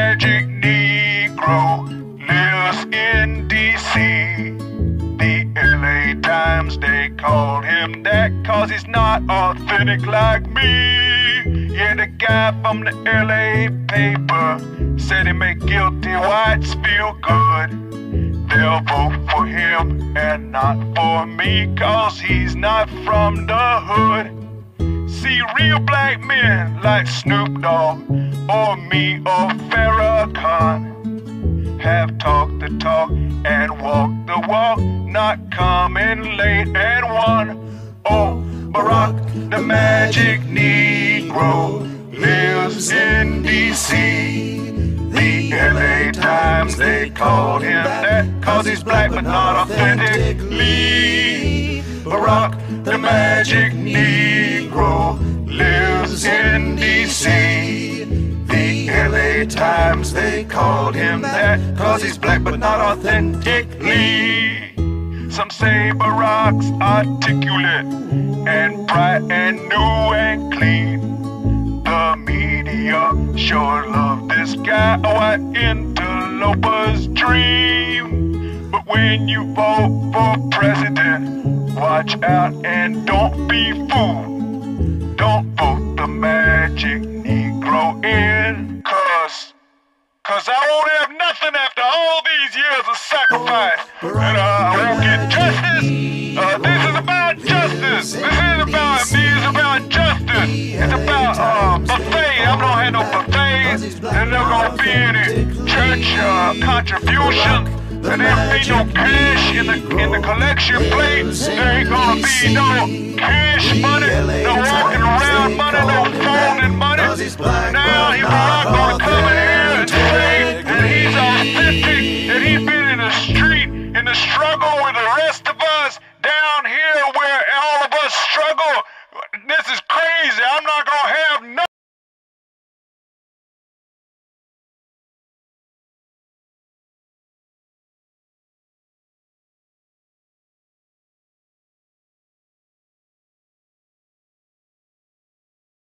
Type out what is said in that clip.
magic Negro lives in DC. The LA Times, they called him that cause he's not authentic like me. Yeah, the guy from the LA paper said he make guilty whites feel good. They'll vote for him and not for me, cause he's not from the hood. See real black men like Snoop Dogg or me or Farrakhan have talked the talk and walked the walk, not coming late and won. Oh, Barack, the magic Negro, lives in D.C. The LA Times, they called him that, cause he's black but not authentically. Barack, the magic Negro, Times, they called him that, cause he's black but not authentically. Some say Barack's articulate and bright and new and clean. The media sure love this guy, oh, a white interloper's dream. But when you vote for president, watch out and don't be fooled. Don't vote have nothing after all these years of sacrifice. And uh, I won't get justice. Uh, this is about justice. This is about me. It's about justice. It's about uh, buffet. I'm gonna have no buffets. There's not gonna be any church uh, contributions. And there ain't no cash in the in the collection plate. There ain't gonna be no cash money,